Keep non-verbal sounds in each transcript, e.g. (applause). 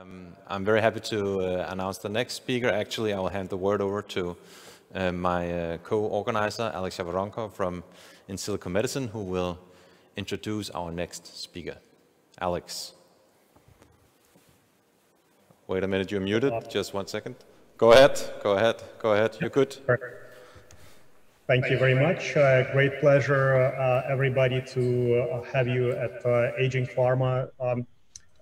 Um, I'm very happy to uh, announce the next speaker. Actually, I will hand the word over to uh, my uh, co-organizer, Alex Zhavoronkov from Insilico Medicine, who will introduce our next speaker. Alex. Wait a minute, you're muted. Just one second. Go ahead, go ahead, go ahead. You're good. Thank you very much. Uh, great pleasure, uh, everybody, to uh, have you at Aging Pharma um,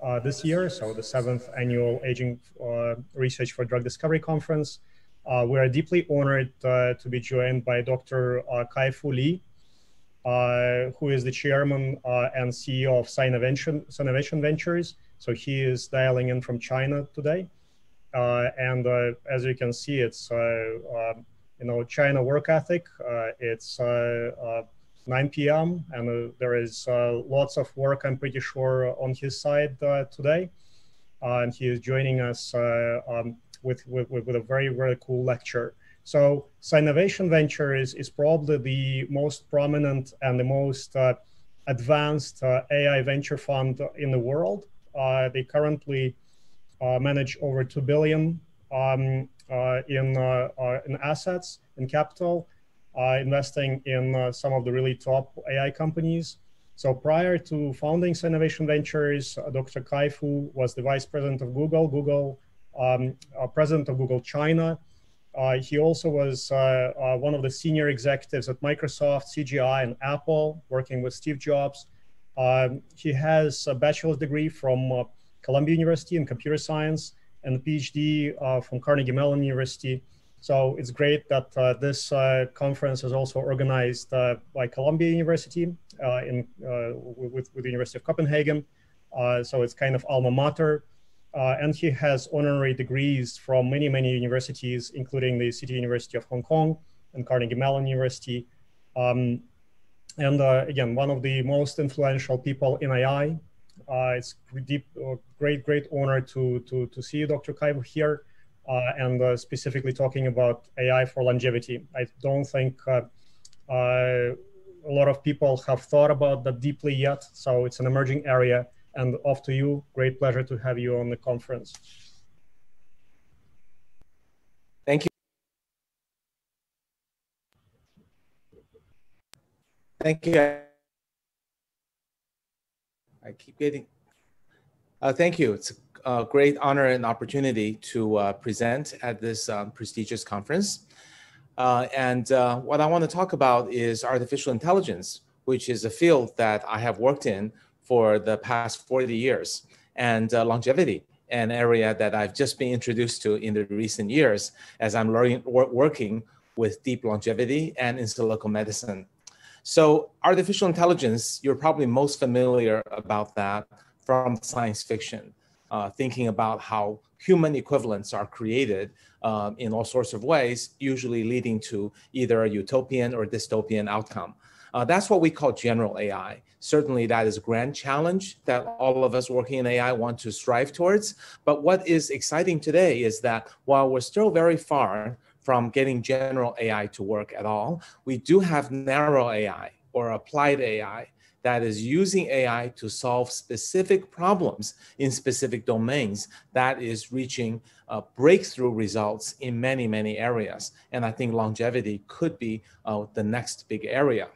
Uh, this year. So the seventh annual Aging uh, Research for Drug Discovery Conference. Uh, we are deeply honored to be joined by Dr. Kai-Fu Lee, uh, who is the chairman uh, and CEO of Sinovation Ventures. So he is dialing in from China today. Uh, and as you can see, it's um, you know China work ethic. it's 9 p.m. and uh, there is uh, lots of work, I'm pretty sure, on his side uh, today. and he is joining us um, with, with, with a very, very cool lecture. So Sinovation Venture is, is probably the most prominent and the most uh, advanced uh, AI venture fund in the world. Uh, they currently manage over 2 billion um, in, in assets, in capital, investing in some of the really top AI companies. So prior to founding Sinovation Ventures, Dr. Kai-Fu was the vice president of Google, Google um, president of Google China, uh, he also was uh, uh, one of the senior executives at Microsoft, SGI, and Apple, working with Steve Jobs. Um, he has a bachelor's degree from Columbia University in computer science and a PhD from Carnegie Mellon University. So it's great that uh, this uh, conference is also organized uh, by Columbia University in, with, with the University of Copenhagen. so it's kind of alma mater uh, and he has honorary degrees from many, many universities, including the City University of Hong Kong and Carnegie Mellon University. Um, and uh, again, one of the most influential people in AI. Uh, it's deep, uh, great, great honor to, to, to see Dr. Kai-Fu here uh, and uh, specifically talking about AI for longevity. I don't think a lot of people have thought about that deeply yet, so it's an emerging area and off to you. Great pleasure to have you on the conference. Thank you. Thank you. I keep getting, uh, thank you. It's a great honor and opportunity to uh, present at this um, prestigious conference. Uh, and uh, what I want to talk about is artificial intelligence, which is a field that I have worked in for the past 40 years. And uh, longevity, an area that I've just been introduced to in the recent years as I'm learning, working with deep longevity and Insilico Medicine. So artificial intelligence, you're probably most familiar about that from science fiction, uh, thinking about how human equivalents are created um, in all sorts of ways, usually leading to either a utopian or dystopian outcome. Uh, that's what we call general AI. Certainly, that is a grand challenge that all of us working in AI want to strive towards. But what is exciting today is that while we're still very far from getting general AI to work at all, we do have narrow AI or applied AI that is using AI to solve specific problems in specific domains that is reaching uh, breakthrough results in many, many areas. And I think longevity could be uh, the next big area.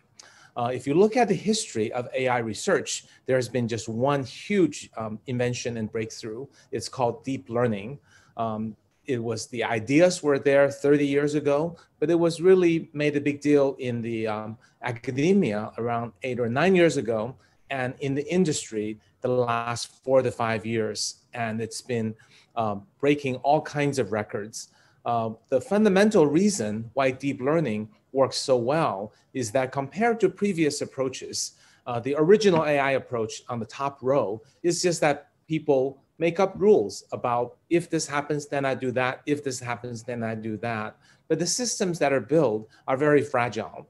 Uh, if you look at the history of AI research, there has been just one huge um, invention and breakthrough. It's called deep learning. Um, it was the ideas were there 30 years ago, but it was really made a big deal in the um, academia around eight or nine years ago, and in the industry the last four to five years. And it's been uh, breaking all kinds of records. Uh, the fundamental reason why deep learning works so well is that compared to previous approaches, uh, the original AI approach on the top row is just that people make up rules about if this happens, then I do that. If this happens, then I do that. But the systems that are built are very fragile.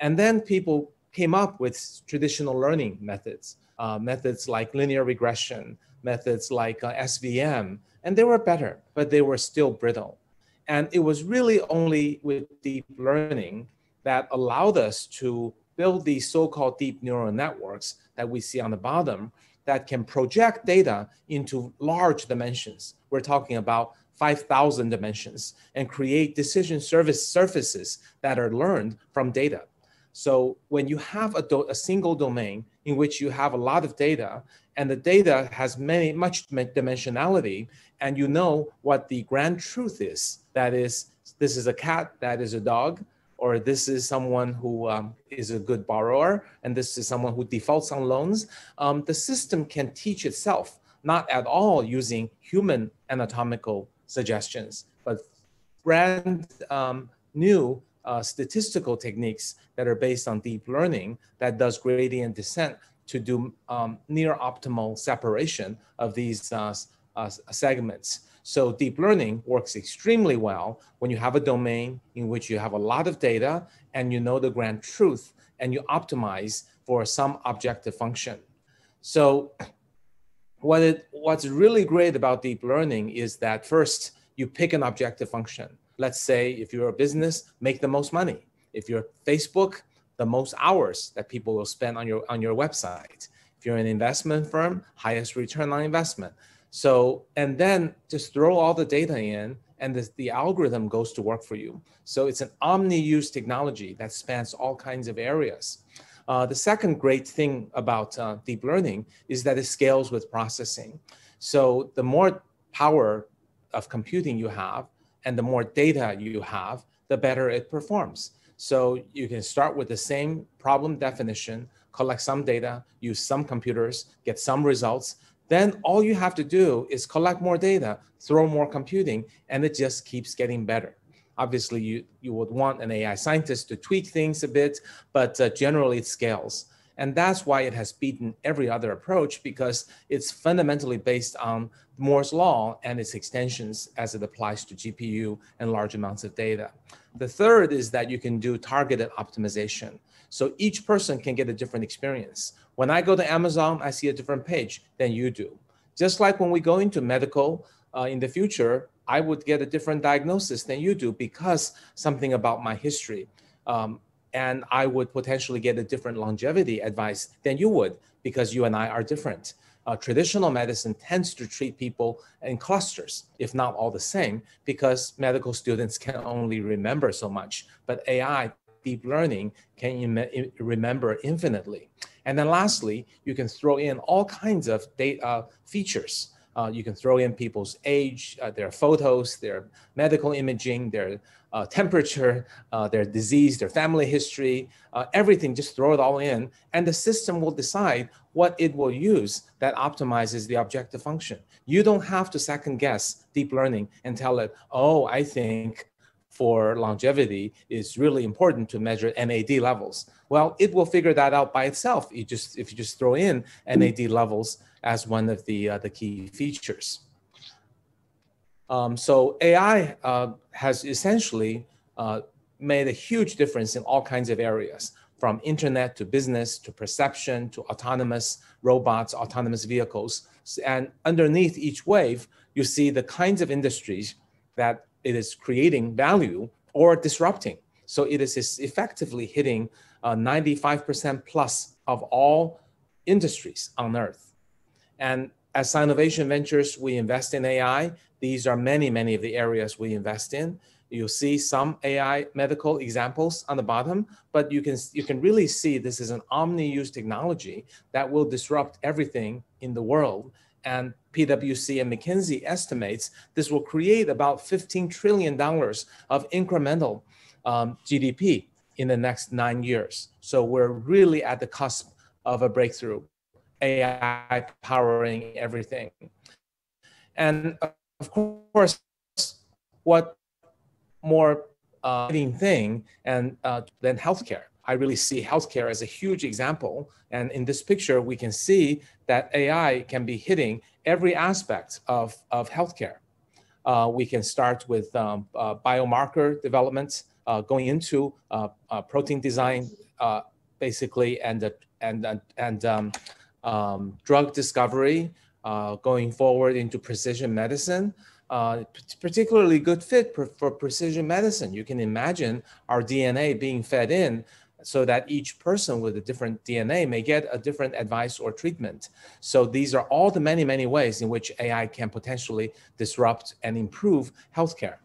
And then people came up with traditional learning methods, uh, methods like linear regression, methods like uh, SVM, and they were better, but they were still brittle. And it was really only with deep learning that allowed us to build these so-called deep neural networks that we see on the bottom that can project data into large dimensions. We're talking about 5,000 dimensions and create decision service surfaces that are learned from data. So when you have a, a single domain in which you have a lot of data and the data has many much dimensionality and you know what the ground truth is that is this is a cat that is a dog or this is someone who um, is a good borrower and this is someone who defaults on loans um, the system can teach itself not at all using human anatomical suggestions but brand um, new uh, statistical techniques that are based on deep learning that does gradient descent to do um, near optimal separation of these uh, uh, segments. So deep learning works extremely well when you have a domain in which you have a lot of data and you know the ground truth and you optimize for some objective function. So (clears throat) what it, what's really great about deep learning is that first you pick an objective function. Let's say if you're a business, make the most money. If you're Facebook, the most hours that people will spend on your on your website. If you're an investment firm, highest return on investment. So and then just throw all the data in and the, the algorithm goes to work for you. So it's an omni-use technology that spans all kinds of areas. Uh, the second great thing about uh, deep learning is that it scales with processing. So the more power of computing you have and the more data you have, the better it performs. So you can start with the same problem definition, collect some data, use some computers, get some results. Then all you have to do is collect more data, throw more computing, and it just keeps getting better. Obviously, you, you would want an AI scientist to tweak things a bit, but uh, generally it scales. And that's why it has beaten every other approach because it's fundamentally based on Moore's law and its extensions as it applies to GPU and large amounts of data. The third is that you can do targeted optimization. So each person can get a different experience. When I go to Amazon, I see a different page than you do. Just like when we go into medical uh, in the future, I would get a different diagnosis than you do because something about my history. Um, and I would potentially get a different longevity advice than you would because you and I are different uh, traditional medicine tends to treat people in clusters, if not all the same, because medical students can only remember so much. But AI, deep learning, can remember infinitely. And then lastly, you can throw in all kinds of data uh, features. Uh, you can throw in people's age, uh, their photos, their medical imaging, their uh, temperature, uh, their disease, their family history, uh, everything, just throw it all in. And the system will decide what it will use that optimizes the objective function. You don't have to second guess deep learning and tell it, oh, I think for longevity is really important to measure NAD levels. Well, it will figure that out by itself. You just if you just throw in NAD levels as one of the uh, the key features. Um, so AI uh, has essentially uh, made a huge difference in all kinds of areas, from internet to business to perception to autonomous robots, autonomous vehicles. And underneath each wave, you see the kinds of industries that it is creating value or disrupting. So it is effectively hitting uh, 95% plus of all industries on Earth. And as Sinovation Ventures, we invest in AI. These are many, many of the areas we invest in. You'll see some AI medical examples on the bottom, but you can you can really see this is an omni-use technology that will disrupt everything in the world. And PwC and McKinsey estimates this will create about $15 trillion of incremental um, GDP in the next nine years. So we're really at the cusp of a breakthrough. AI powering everything. And of course, what more uh, thing and uh, than healthcare. I really see healthcare as a huge example. And in this picture, we can see that AI can be hitting every aspect of, of healthcare. Uh, we can start with um, uh, biomarker development, uh, going into uh, protein design, basically, and and and um, um, drug discovery, uh, going forward into precision medicine. Uh, particularly good fit for, for, precision medicine. You can imagine our DNA being fed in so that each person with a different DNA may get a different advice or treatment. So these are all the many, many ways in which AI can potentially disrupt and improve healthcare.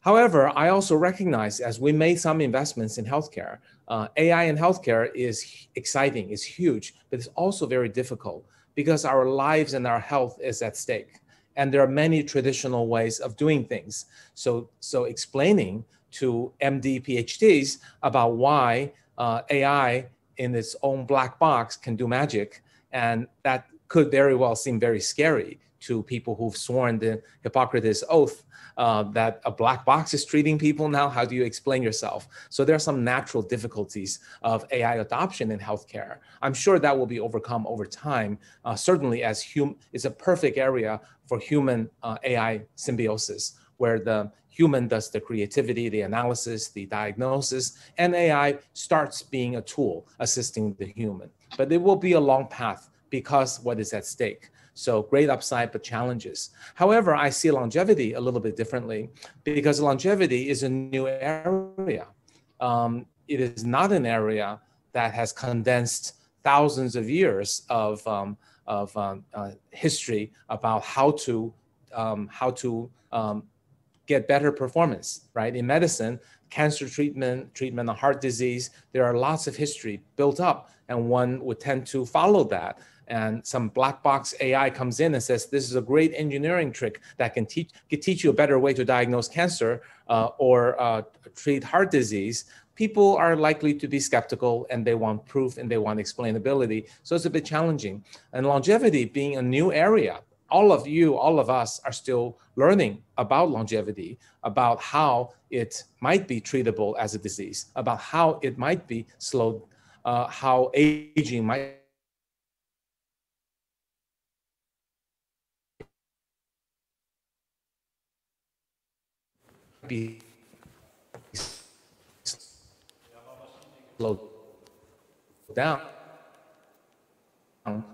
However, I also recognize as we made some investments in healthcare, uh, AI in healthcare is exciting, is huge, but it's also very difficult because our lives and our health is at stake. And there are many traditional ways of doing things. So, so explaining to MD PhDs about why uh, AI in its own black box can do magic, and that could very well seem very scary to people who've sworn the Hippocrates oath uh, that a black box is treating people now? How do you explain yourself? So there are some natural difficulties of AI adoption in healthcare. I'm sure that will be overcome over time. Uh, certainly, as hum, it's a perfect area for human uh, AI symbiosis, where the human does the creativity, the analysis, the diagnosis, and AI starts being a tool assisting the human. But it will be a long path because what is at stake. So great upside, but challenges. However, I see longevity a little bit differently because longevity is a new area. Um, it is not an area that has condensed thousands of years of, um, of um, uh, history about how to, um, how to um, get better performance, right? In medicine, cancer treatment, treatment of heart disease, there are lots of history built up, and one would tend to follow that and some black box AI comes in and says, this is a great engineering trick that can teach, can teach you a better way to diagnose cancer uh, or uh, treat heart disease, people are likely to be skeptical and they want proof and they want explainability. So it's a bit challenging. And longevity being a new area, all of you, all of us are still learning about longevity, about how it might be treatable as a disease, about how it might be slowed, uh, how aging might be slowed down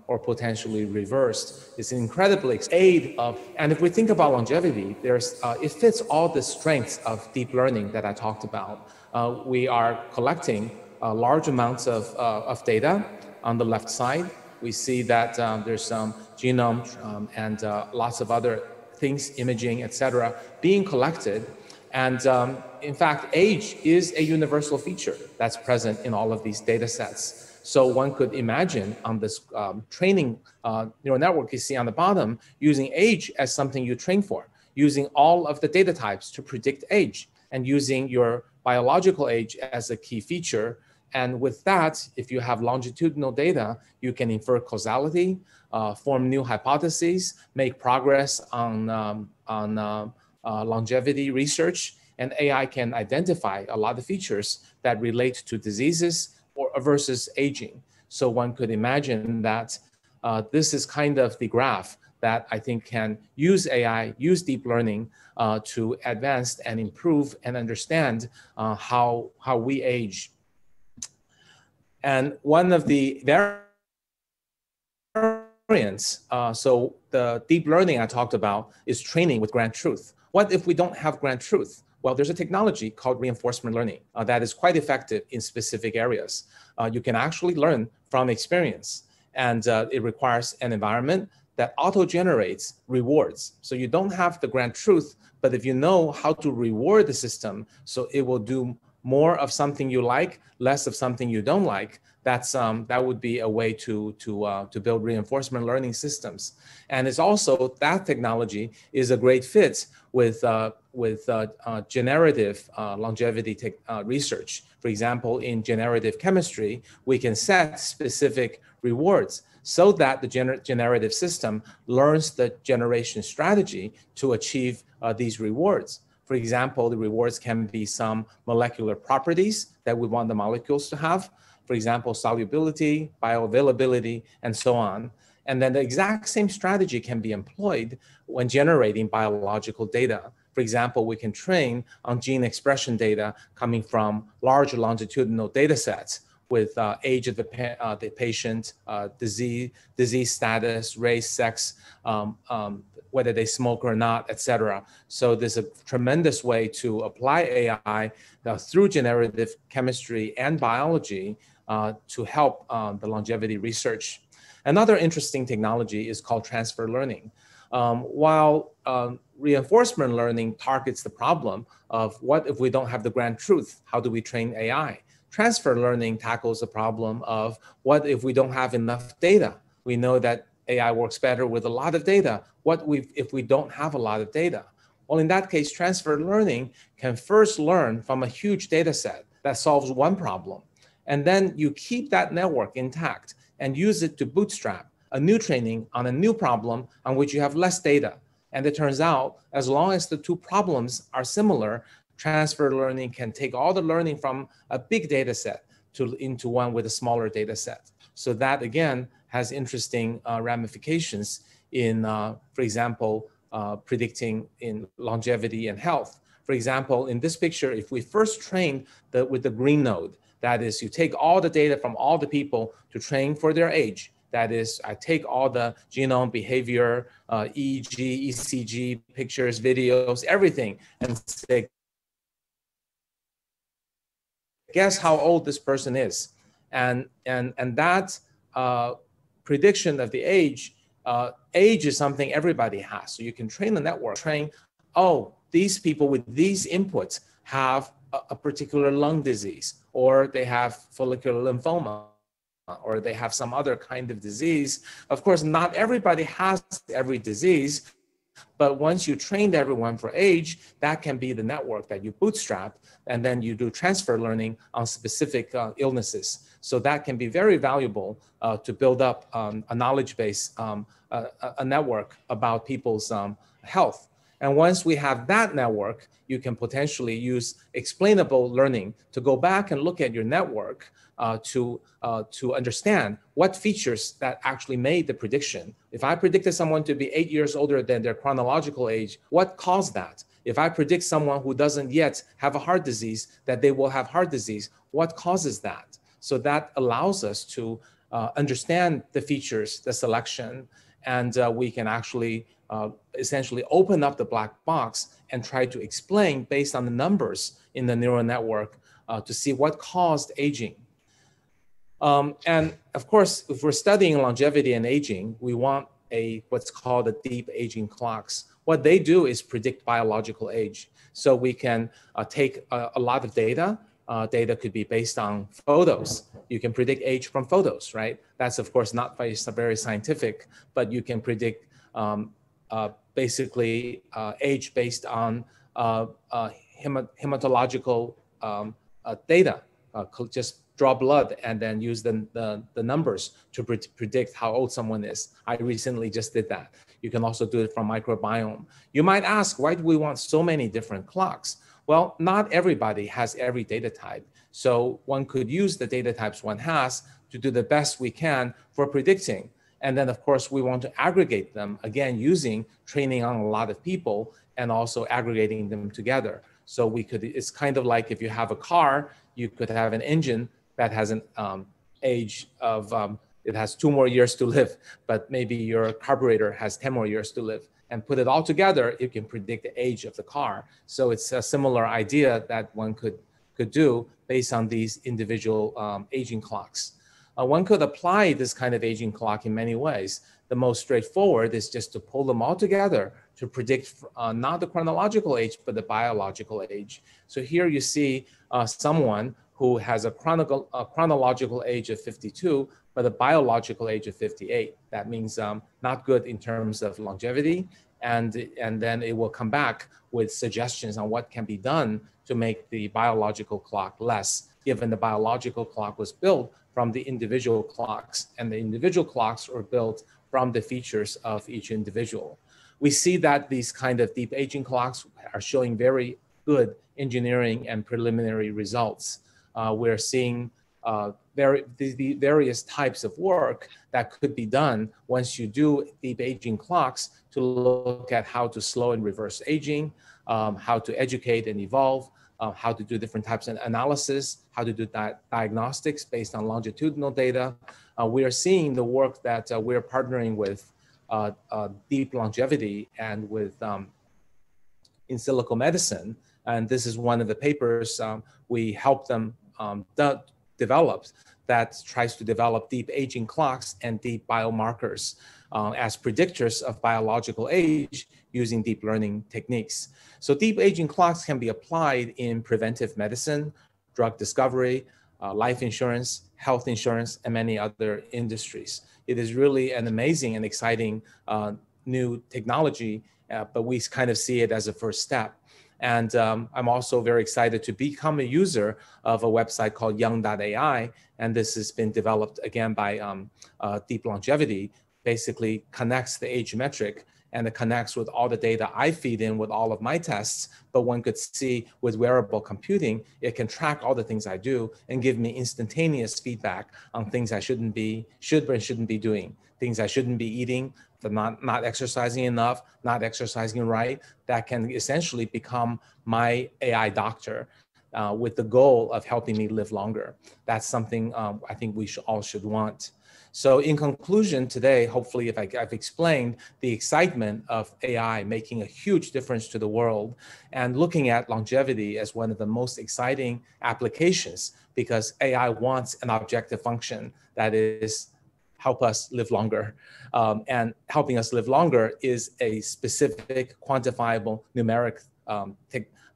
or potentially reversed. Is incredibly aid of and if we think about longevity there's uh, it fits all the strengths of deep learning that i talked about. Uh, we are collecting uh, large amounts of, uh, of data on the left side. We see that um, there's some genome um, and uh, lots of other things imaging etc being collected and um, in fact, age is a universal feature that's present in all of these data sets. So one could imagine on this um, training uh, neural network you see on the bottom, using age as something you train for, using all of the data types to predict age, and using your biological age as a key feature. And with that, if you have longitudinal data, you can infer causality, uh, form new hypotheses, make progress on, um, on uh, uh, longevity research, and AI can identify a lot of features that relate to diseases or versus aging. So one could imagine that uh, this is kind of the graph that I think can use AI, use deep learning uh, to advance and improve and understand uh, how, how we age. And one of the variants, uh, so the deep learning I talked about is training with ground truth. What if we don't have ground truth? Well, there's a technology called reinforcement learning uh, that is quite effective in specific areas. Uh, you can actually learn from experience, and uh, it requires an environment that auto generates rewards. So you don't have the ground truth, but if you know how to reward the system, so it will do more of something you like, less of something you don't like, that's um, that would be a way to to uh, to build reinforcement learning systems. And it's also that technology is a great fit with uh, with uh, uh generative uh, longevity uh, research. For example, in generative chemistry, we can set specific rewards so that the gener generative system learns the generation strategy to achieve these rewards. For example, the rewards can be some molecular properties that we want the molecules to have for example, solubility, bioavailability, and so on. And then the exact same strategy can be employed when generating biological data. For example, we can train on gene expression data coming from large longitudinal data sets with uh, age of the, pa uh, the patient, uh, disease, disease status, race, sex, um, um, whether they smoke or not, etc. So there's a tremendous way to apply AI uh, through generative chemistry and biology to help uh, the longevity research. Another interesting technology is called transfer learning. Um, while um, reinforcement learning targets the problem of what if we don't have the ground truth? How do we train AI? Transfer learning tackles the problem of what if we don't have enough data? We know that AI works better with a lot of data. What if we don't have a lot of data? Well, in that case, transfer learning can first learn from a huge data set that solves one problem. And then you keep that network intact and use it to bootstrap a new training on a new problem on which you have less data. And it turns out, as long as the two problems are similar, transfer learning can take all the learning from a big data set to, into one with a smaller data set. So that again has interesting uh, ramifications in, uh, for example, uh, predicting in longevity and health. For example, in this picture, if we first train the, with the green node, that is, you take all the data from all the people to train for their age. That is, I take all the genome behavior, uh, EEG, ECG, pictures, videos, everything, and say, guess how old this person is. And, and, and that uh, prediction of the age, uh, age is something everybody has. So you can train the network, train, oh, these people with these inputs have a, particular lung disease, or they have follicular lymphoma, or they have some other kind of disease. Of course, not everybody has every disease, but once you trained everyone for age, that can be the network that you bootstrap, and then you do transfer learning on specific uh, illnesses. So that can be very valuable uh, to build up um, a knowledge base, um, a, a, network about people's um, health. And once we have that network, you can potentially use explainable learning to go back and look at your network uh, to, uh, to understand what features that actually made the prediction. If I predicted someone to be eight years older than their chronological age, what caused that? If I predict someone who doesn't yet have a heart disease that they will have heart disease, what causes that? So that allows us to uh, understand the features, the selection, and uh, we can actually uh, essentially open up the black box and try to explain based on the numbers in the neural network uh, to see what caused aging. Um, and of course, if we're studying longevity and aging, we want a what's called a deep aging clocks. What they do is predict biological age. So we can uh, take a, a, lot of data uh, data could be based on photos. You can predict age from photos, right? That's of course not very, very scientific, but you can predict um, basically uh, age based on uh, uh, hematological um, uh, data. just draw blood and then use the, the, the numbers to pre predict how old someone is. I recently just did that. You can also do it from microbiome. You might ask, why do we want so many different clocks? Well, not everybody has every data type. So one could use the data types one has to do the best we can for predicting. And then, of course, we want to aggregate them again using training on a lot of people and also aggregating them together. So we could, it's kind of like if you have a car, you could have an engine that has an um, age of, um, it has two more years to live, but maybe your carburetor has 10 more years to live and put it all together, you can predict the age of the car. So it's a similar idea that one could, could do based on these individual um, aging clocks. Uh, one could apply this kind of aging clock in many ways. The most straightforward is just to pull them all together to predict uh, not the chronological age, but the biological age. So here you see uh, someone who has a, a chronological age of 52, but a biological age of 58. That means um, not good in terms of longevity. And, and then it will come back with suggestions on what can be done to make the biological clock less, given the biological clock was built from the individual clocks, and the individual clocks are built from the features of each individual. We see that these kind of deep aging clocks are showing very good engineering and preliminary results. Uh, we're seeing uh, very, the, the, various types of work that could be done once you do deep aging clocks to look at how to slow and reverse aging, um, how to educate and evolve, uh, how to do different types of analysis, how to do di diagnostics based on longitudinal data. Uh, we are seeing the work that uh, we're partnering with uh, uh, deep longevity and with um, Insilico Medicine. And this is one of the papers um, we helped them um, de develop that tries to develop deep aging clocks and deep biomarkers uh, as predictors of biological age using deep learning techniques. So deep aging clocks can be applied in preventive medicine, drug discovery, uh, life insurance, health insurance, and many other industries. It is really an amazing and exciting uh, new technology, uh, but we kind of see it as a first step. And um, I'm also very excited to become a user of a website called young.ai. And this has been developed again by um, uh, Deep Longevity, basically connects the age metric and it connects with all the data I feed in with all of my tests. But one could see with wearable computing, it can track all the things I do and give me instantaneous feedback on things I shouldn't be, should or shouldn't be doing, things I shouldn't be eating, not, not exercising enough, not exercising right. That can essentially become my AI doctor. Uh, with the goal of helping me live longer. That's something um, I think we should, all should want. So in conclusion today, hopefully if I, have explained the excitement of AI making a huge difference to the world and looking at longevity as one of the most exciting applications because AI wants an objective function that is help us live longer. Um, and helping us live longer is a specific quantifiable numeric um,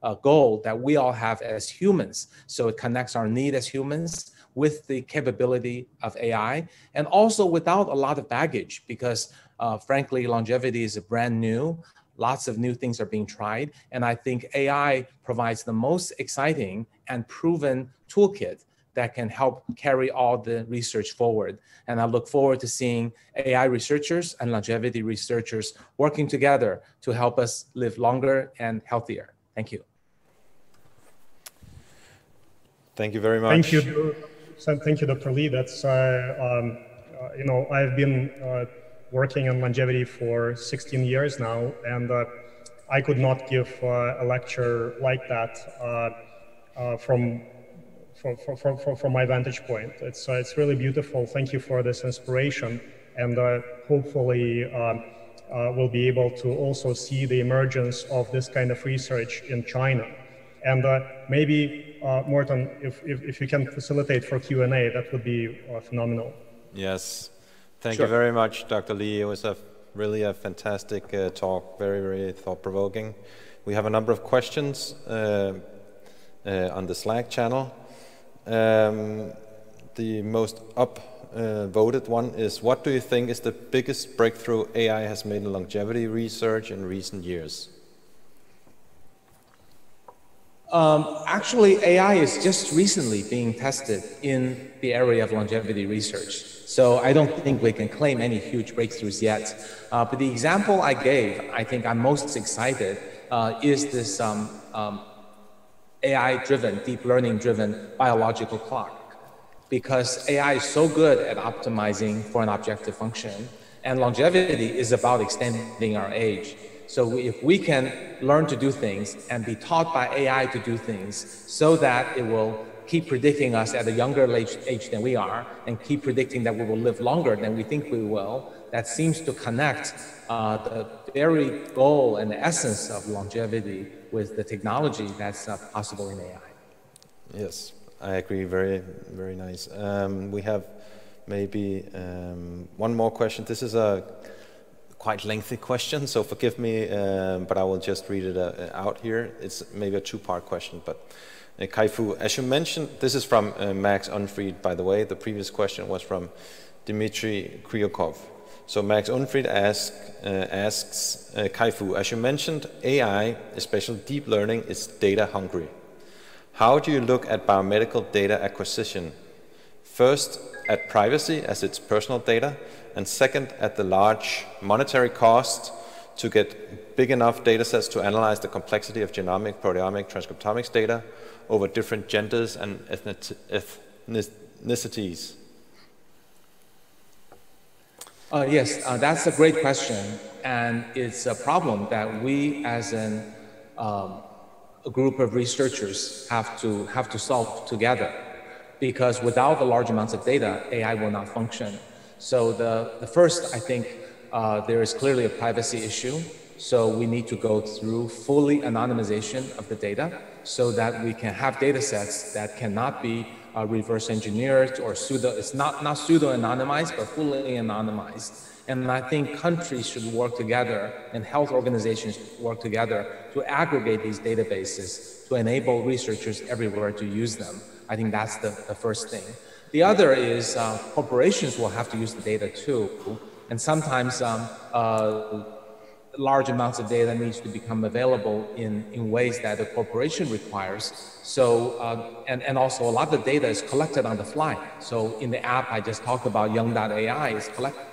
uh, goal that we all have as humans. So it connects our need as humans with the capability of AI and also without a lot of baggage because uh, frankly, longevity is a brand new. Lots of new things are being tried. And I think AI provides the most exciting and proven toolkit that can help carry all the research forward. And I look forward to seeing AI researchers and longevity researchers working together to help us live longer and healthier. Thank you. Thank you very much. Thank you. So thank you, Dr. Lee. That's, uh, um, uh, you know, I've been uh, working on longevity for 16 years now, and uh, I could not give uh, a lecture like that uh, from, from, from, from, my vantage point. It's, it's really beautiful. Thank you for this inspiration, and hopefully um, we'll be able to also see the emergence of this kind of research in China. And maybe uh, Morten, if, if, if, you can facilitate for Q&A, that would be uh, phenomenal. Yes. Thank sure. you very much, Dr. Lee. It was a really a fantastic uh, talk, very, very thought-provoking. We have a number of questions uh, uh, on the Slack channel. Um, the most up-voted one is, what do you think is the biggest breakthrough AI has made in longevity research in recent years? Um, actually, AI is just recently being tested in the area of longevity research. So I don't think we can claim any huge breakthroughs yet. Uh, but the example I gave, I think I'm most excited, uh, is this um, um, AI-driven, deep learning-driven biological clock. Because AI is so good at optimizing for an objective function, and longevity is about extending our age. So if we can learn to do things and be taught by AI to do things so that it will keep predicting us at a younger age than we are and keep predicting that we will live longer than we think we will, that seems to connect uh, the very goal and the essence of longevity with the technology that's uh, possible in AI. Yes, I agree. Very, very nice. Um, we have maybe um, one more question. This is a quite lengthy question, so forgive me, um, but I will just read it uh, out here. It's maybe a two-part question, but uh, Kai-Fu, as you mentioned, this is from uh, Max Unfried, by the way. The previous question was from Dmitry Kryukov. So Max Unfried ask, uh, asks uh, Kai-Fu, as you mentioned, AI, especially deep learning, is data hungry. How do you look at biomedical data acquisition? First, at privacy as it's personal data, and second, at the large monetary cost to get big enough data sets to analyze the complexity of genomic, proteomic, transcriptomics data over different genders and ethnicities? Uh, yes, uh, that's a great question. And it's a problem that we as an, um, a group of researchers have to, have to solve together. Because without the large amounts of data, AI will not function. So the, the first, I think, uh, there is clearly a privacy issue. So we need to go through fully anonymization of the data so that we can have data sets that cannot be uh, reverse engineered or pseudo, it's not, not pseudo anonymized, but fully anonymized. And I think countries should work together and health organizations work together to aggregate these databases to enable researchers everywhere to use them. I think that's the, the first thing. The other is uh, corporations will have to use the data too. And sometimes um, uh, large amounts of data needs to become available in, in ways that the corporation requires. So, uh, and, and also a lot of the data is collected on the fly. So in the app I just talked about, Young.ai is collecting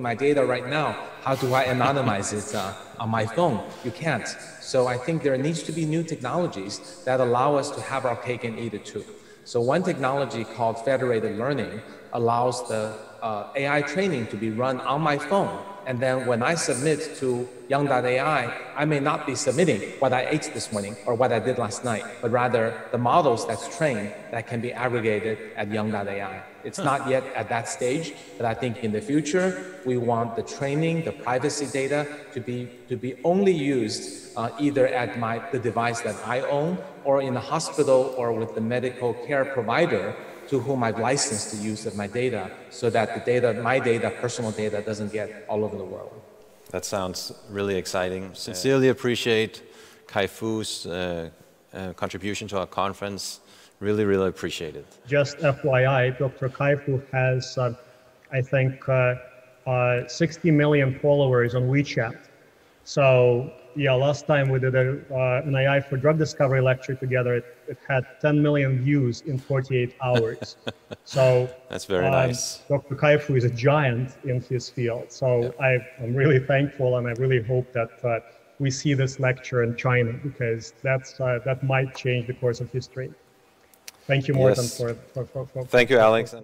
my data right now. How do I anonymize it uh, on my phone? You can't. So I think there needs to be new technologies that allow us to have our cake and eat it too. So one technology called federated learning allows the uh, AI training to be run on my phone and then when I submit to Young.ai, I may not be submitting what I ate this morning or what I did last night, but rather the models that's trained that can be aggregated at Young.ai. It's not yet at that stage, but I think in the future, we want the training, the privacy data to be, to be only used uh, either at my, the device that I own or in the hospital or with the medical care provider to whom I've licensed the use of my data so that the data, my data, personal data, doesn't get all over the world. That sounds really exciting. Sincerely appreciate Kai Fu's uh, uh, contribution to our conference. Really, really appreciate it. Just FYI, Dr. Kai Fu has, uh, I think, uh, uh, 60 million followers on WeChat. So yeah, last time we did a, uh, an AI for drug discovery lecture together, it, had 10 million views in 48 (laughs) hours. so that's very um, nice. Dr. Kaifu is a giant in his field. So yep. I, am really thankful and I really hope that uh, we see this lecture in China because that's, uh, that might change the course of history. Thank you, Morten, yes. for, for, for, for, Thank you, Alex.